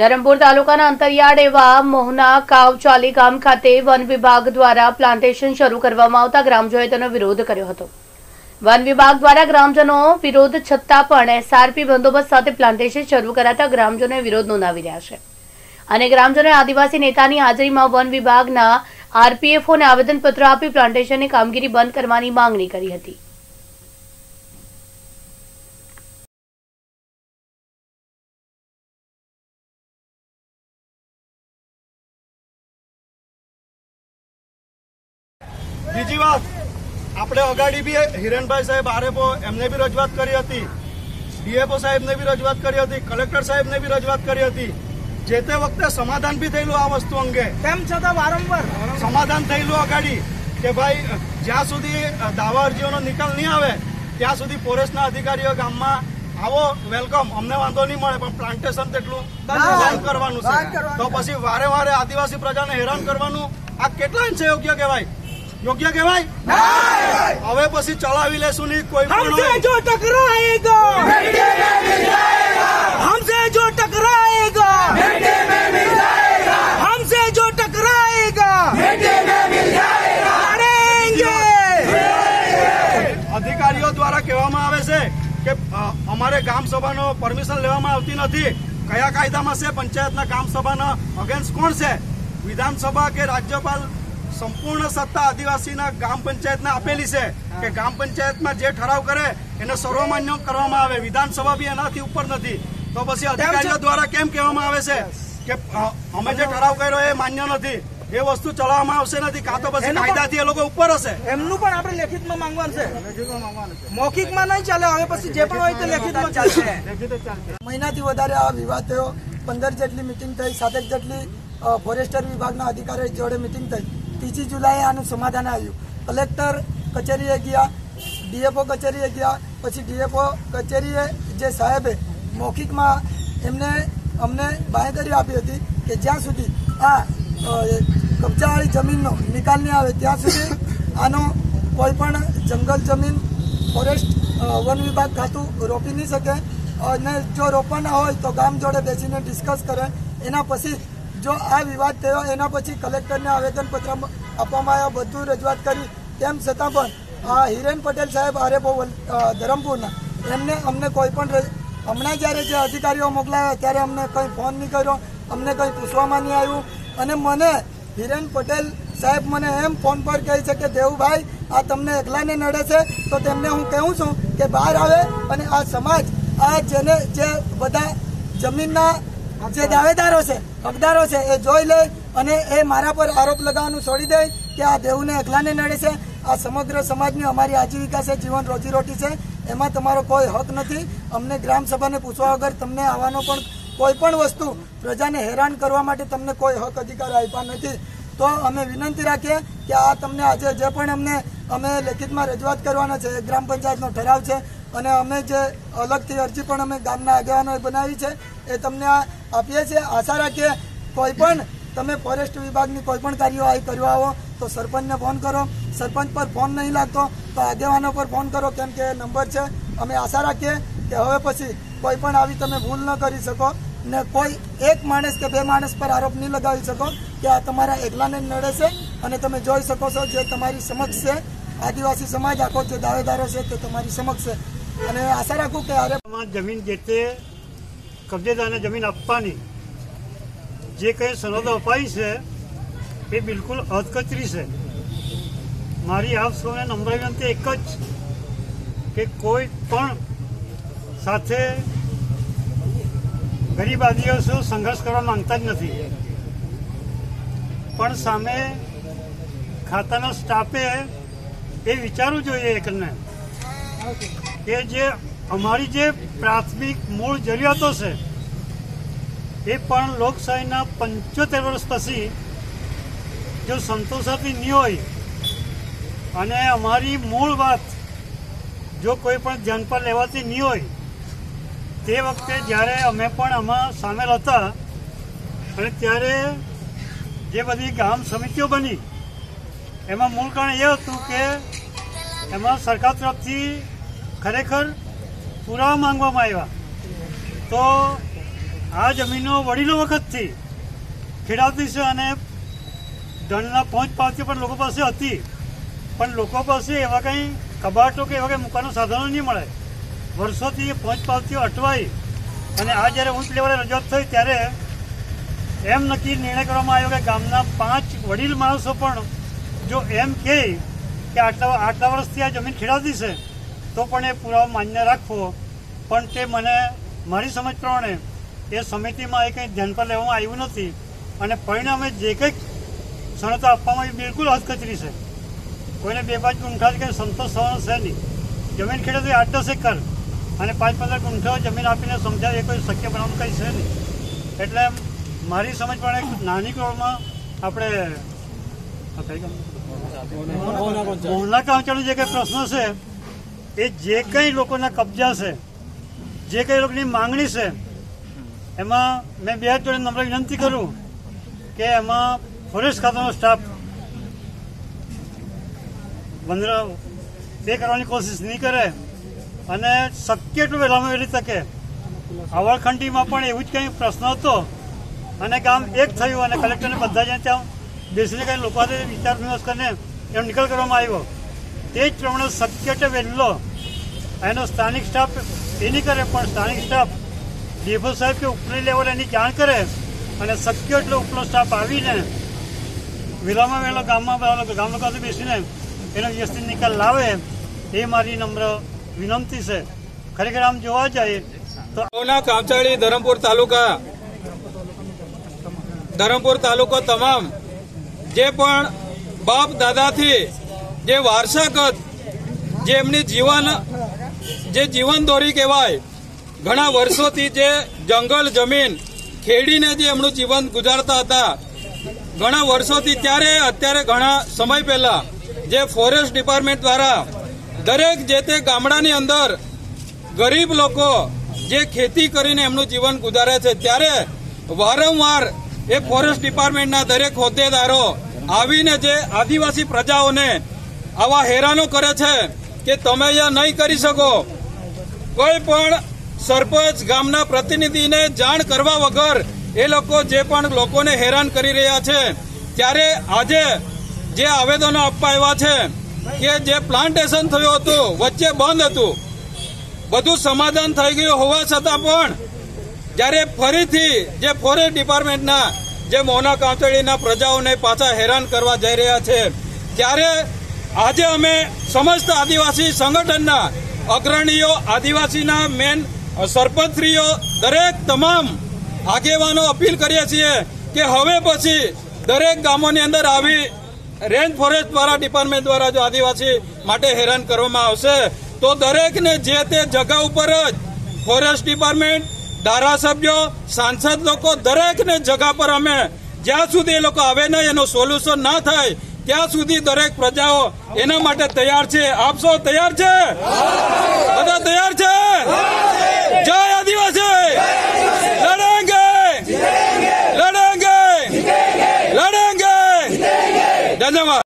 ધરમપુર તાલુકાના અંતરિયાળ એવા મોહના કાવચાલી ગામ ખાતે વન વિભાગ દ્વારા પ્લાન્ટેશન શરૂ કરવામાં આવતા ગ્રામજનોએ તેનો વિરોધ કર્યો હતો. વન વિભાગ દ્વારા ગ્રામજનો વિરોધ છતાં પણ એસઆરપી બંદોબસ્ત સાથે પ્લાન્ટેશન શરૂ કરાતા ગ્રામજનોએ વિરોધ નોંધાવી રહ્યા છે. અને ગ્રામજનોએ આદિવાસી નેતાની હાજરીમાં વન વિભાગના આરપીએફઓને આવેદનપત્ર આપી પ્લાન્ટેશનની કામગીરી બંધ કરવાની માંગણી કરી હતી. બીજી વાત આપણે અગાડી બી હિરેનભાઈ સાહેબ આરએફઓ એમને બી રજૂઆત કરી હતી. ડીએફઓ સાહેબને બી રજૂઆત કરી હતી કલેક્ટર સાહેબને બી રજૂઆત કરી હતી. જે તે વખતે સમાધાન બી થયેલું આ વસ્તુ અંગે. તેમ છતાં વારંવાર. સમાધાન થયેલું અગાડી કે ભાઈ જ્યાં સુધી દાવા અરજીઓનો નિકાલ નહીં આવે ત્યાં સુધી ફોરેસ્ટના અધિકારીઓ ગામમાં આવો વેલકમ અમને વાંધો નહીં મળે પણ પ્લાન્ટેશન તેટલું બંધ કરવાનું છે. તો પછી વારે વારે આદિવાસી પ્રજાને હેરાન કરવાનું આ કેટલા છે યોગ્ય કહેવાય? યોગ્ય કહેવાય? હવે પછી ચલાવી લેશું નહીં કોઈ હમસે જો ટકરાયેગા! હમસે જો ટકરાયેગા! હમસે જો ટકરાયેગા! અધિકારીઓ દ્વારા કહેવામાં આવે છે કે અમારે ગામ સભાનો પરમિશન લેવામાં આવતી નથી. કયા કાયદામાં છે? પંચાયતના ગામ સભાના અગેન્સ્ટ કોણ છે? વિધાનસભા કે રાજ્યપાલ? સંપૂર્ણ સત્તા આદિવાસીના ગ્રામ પંચાયતને આપેલી છે કે ગ્રામ પંચાયતમાં જે ઠરાવ કરે એને સર્વમાન્ય કરવામાં આવે. વિધાનસભા બી એનાથી ઉપર નથી. તો પછી અધિકારીઓ દ્વારા કેમ કહેવામાં આવે છે કે અમે જે ઠરાવ કર્યો એ માન્ય નથી. એ વસ્તુ ચલાવવામાં આવશે નથી. કાં તો પછી કાયદાથી એ લોકો ઉપર હશે. એમનું પણ આપણે લેખિતમાં માંગવાનું છે. મૌખિકમાં નહીં ચાલે હવે પછી જે પણ હોય તે લેખિતમાં ચાલશે મહિનાથી વધારે આ વિવાદ થયો. પંદર જેટલી મિટિંગ થઈ સાતેક જેટલી ફોરેસ્ટર વિભાગના અધિકારીઓ જોડે મિટિંગ થઈ. ત્રીજી જુલાઈએ આનું સમાધાન આવ્યું. કલેક્ટર કચેરીએ ગયા, ડીએફઓ કચેરીએ ગયા, પછી ડીએફઓ કચેરીએ જે સાહેબે મૌખિકમાં એમને, અમને બાંહેધરી આપી હતી કે જ્યાં સુધી આ કબજાવાળી જમીનનો નિકાલ નહીં આવે, ત્યાં સુધી આનો કોઈ પણ જંગલ જમીન, ફોરેસ્ટ વન વિભાગ ખાતું રોપી નહીં શકે. અને જો રોપવાના હોય તો ગામ જોડે બેસીને ડિસ્કસ કરે. એના પછી જો આ વિવાદ થયો, એના પછી કલેક્ટરને આવેદનપત્ર આપવામાં આવ્યા, બધું રજૂઆત કરી. તેમ છતાં પણ આ હિરેન પટેલ સાહેબ આરેપો ધરમપુરના. એમને, અમને કોઈ પણ હમણાં જ્યારે જે અધિકારીઓ મોકલાયા ત્યારે અમને કંઈ ફોન નહીં કર્યો, અમને કંઈ પૂછવામાં નહીં આવ્યું. અને મને, હિરેન પટેલ સાહેબ મને એમ ફોન પર કહે છે કે, દેવુભાઈ, આ તમને એકલાને નડે છે, તો તેમને હું કહું છું કે બહાર આવે અને આ સમાજ, આ જેને, જે બધા જમીનના જે દાવેદારો છે, હકદારો છે, એ જોઈ લે અને એ મારા પર આરોપ લગાવવાનું છોડી દે કે આ દેવને એકલાને નડે છે. આ સમગ્ર સમાજની અમારી આજીવિકા છે, જીવન રોજીરોટી છે. એમાં તમારો કોઈ હક નથી. અમને ગ્રામ સભાને પૂછવા વગર તમને આવવાનો પણ કોઈ પણ વસ્તુ પ્રજાને હેરાન કરવા માટે તમને કોઈ હક અધિકાર આપ્યા નથી. તો અમે વિનંતી રાખીએ કે આ તમને આજે જે પણ અમને, અમે લેખિતમાં રજૂઆત કરવાના છે, એ ગ્રામ પંચાયતનો ઠરાવ છે અને અમે જે અલગથી અરજી પણ અમે ગામના આગેવાનોએ બનાવી છે, એ તમને આપીએ છીએ. આશા રાખીએ કોઈ પણ તમે ફોરેસ્ટ વિભાગની કોઈ પણ કાર્યવાહી કરવા આવો, તો સરપંચને ફોન કરો. સરપંચ પર ફોન નહીં લાગતો, તો આગેવાનો પર ફોન કરો, કેમ કે નંબર છે. અમે આશા રાખીએ કે હવે પછી કોઈ પણ આવી તમે ભૂલ ન કરી શકો ને કોઈ એક માણસ કે બે માણસ પર આરોપ નહીં લગાવી શકો કે આ તમારા એકલાને જ નડે છે અને તમે જોઈ શકો છો જે તમારી સમક્ષ છે. આદિવાસી સમાજ, આખો જે દાવેદારો છે તે તમારી સમક્ષ છે. અને આશા રાખું કે આરે જમીન જે તે કબજેદારને જમીન આપવાની જે કંઈ સનદો અપાઈ છે, એ બિલકુલ અધકચરી છે. મારી આપ સૌને નમ્ર વિનંતી એક જ કે કોઈ પણ સાથે ગરીબ આદિવાસીઓ સંઘર્ષ કરવા માંગતા જ નથી. પણ સામે ખાતાના સ્ટાફે એ વિચારવું જોઈએ એકને કે જે અમારી જે પ્રાથમિક મૂળ જરૂરિયાતો છે એ પણ લોકશાહીના પંચોતેર વર્ષ પછી જો સંતોષાતી નહીં હોય અને અમારી મૂળ વાત જો કોઈ પણ ધ્યાન પર લેવાતી નહીં હોય, તે વખતે જ્યારે અમે પણ આમાં સામેલ હતા અને ત્યારે જે બધી ગામ સમિતિઓ બની, એમાં મૂળ કારણ એ હતું કે એમાં સરકાર તરફથી ખરેખર પુરાવા માંગવામાં આવ્યા. તો આ જમીનો વડીલો વખતથી ખેડાવતી છે અને ધનના પહોંચ પાવતી પણ લોકો પાસે હતી. પણ લોકો પાસે એવા કંઈ કબાટો કે એવા કંઈ મૂકવાનું સાધનો નહીં મળે. વર્ષોથી એ પહોંચ પાવતીઓ અટવાઈ અને આ જ્યારે ઉચ્ચ લેવલે રજૂઆત થઈ ત્યારે એમ નક્કી નિર્ણય કરવામાં આવ્યો કે ગામના પાંચ વડીલ માણસો પણ જો એમ કહે કે આટલા આટલા વર્ષથી આ જમીન ખેડાતી છે, તો પણ એ પુરાવો માન્ય રાખવો. પણ તે મને, મારી સમજ પ્રમાણે એ સમિતિમાં એ કંઈ ધ્યાન પર લેવામાં આવ્યું નથી. અને પરિણામે જે કંઈક સનતો આપવામાં આવી બિલકુલ હદકચરી છે. કોઈને બે પાંચ ગુંઠા કે સંતોષ થવાનો છે નહીં. જમીન ખેડૂત આઠ દસ એકર અને પાંચ પંદર ગુંઠો જમીન આપીને સમજાવે એ કોઈ શક્ય બનાવવાનું કંઈ છે નહીં. એટલે મારી સમજ પણ એક નાની કોળમાં આપણે કઈ મોહના કાંચાનો જે કંઈ પ્રશ્ન છે, એ જે કંઈ લોકોના કબજા છે, જે કંઈ લોકોની માંગણી છે એમાં મેં બે જોડે નમ્ર વિનંતી કરું કે એમાં ફોરેસ્ટ ખાતાનો સ્ટાફ બંદર બે કરવાની કોશિશ નહીં કરે અને શક્ય એટલું વહેલામાં વહેલી તકે. આવળખંડીમાં પણ એવું જ કંઈ પ્રશ્ન હતો અને ગામ એક થયું અને કલેક્ટરને બધા જ્યાં ત્યાં બેસીને કંઈ લોકો વિચાર વિમર્શ કરીને એનો નિકાલ કરવામાં આવ્યો. તે જ પ્રમાણે શક્ય એટલે વહેલો એનો સ્થાનિક સ્ટાફ એ નહીં કરે પણ સ્થાનિક સ્ટાફ ડીએફઓ સાહેબ કે ઉપરી લેવલ એની જાણ કરે અને શક્ય એટલો ઉપલો સ્ટાફ આવીને વહેલામાં વહેલો ગામમાં ગામ લોકો બેસીને એનો વ્યવસ્થિત નિકાલ લાવે, એ મારી નમ્ર વિનંતી છે. ખરેખર આમ જોવા જાય તો કામચાળી ધરમપુર તાલુકા ધરમપુર તાલુકો તમામ જે પણ બાપ દાદાથી જે વારસાગત જે એમની જીવન જે જીવન દોરી કહેવાય ઘણા વર્ષોથી જે જંગલ, જમીન ખેડીને જે એમનું જીવન ગુજારતા હતા, ઘણા વર્ષોથી ત્યારે, અત્યારે ઘણા સમય પહેલા જે ફોરેસ્ટ ડિપાર્ટમેન્ટ દ્વારા દરેક જે તે ગામડાની અંદર ગરીબ લોકો જે ખેતી કરીને એમનું જીવન ગુજારે છે, ત્યારે વારંવાર એ ફોરેસ્ટ ડિપાર્ટમેન્ટના દરેક હોદ્દેદારો આવીને જે આદિવાસી પ્રજાઓને આવા હેરાનો કરે છે કે તમે અહીંયા નહીં કરી શકો. કોઈ પણ સરપંચ ગામના પ્રતિનિધિને જાણ કરવા વગર એ લોકો જે પણ લોકોને હેરાન કરી રહ્યા છે, ત્યારે આજે જે આવેદનો આપવા આવ્યા છે કે જે પ્લાન્ટેશન થયું હતું, વચ્ચે બંધ હતું, બધું સમાધાન થઈ ગયું હોવા છતાં પણ જ્યારે ફરીથી જે ફોરેસ્ટ ડિપાર્ટમેન્ટના જે મોના કાંતળીના પ્રજાઓને પાછા હેરાન કરવા જઈ રહ્યા છે, ત્યારે આજે અમે સમસ્ત આદિવાસી સંગઠનના અગ્રણીઓ, આદિવાસીના મેન સરપંચશ્રીઓ દરેક તમામ આગેવાનો અપીલ કરીએ છીએ કે હવે પછી દરેક ગામોની અંદર આવી રેન્જ ફોરેસ્ટ દ્વારા, ડિપાર્ટમેન્ટ દ્વારા જો આદિવાસી માટે હેરાન કરવામાં આવશે, તો દરેકને જે તે જગા ઉપર જ ફોરેસ્ટ ડિપાર્ટમેન્ટ, ધારાસભ્યો, સાંસદ લોકો દરેકને જગા પર અમે જ્યાં સુધી એ લોકો આવે નહીં, એનું સોલ્યુશન ના થાય, ત્યાં સુધી દરેક પ્રજાઓ એના માટે તૈયાર છે. આપ તૈયાર છે? બધા તૈયાર છે? Ne demek?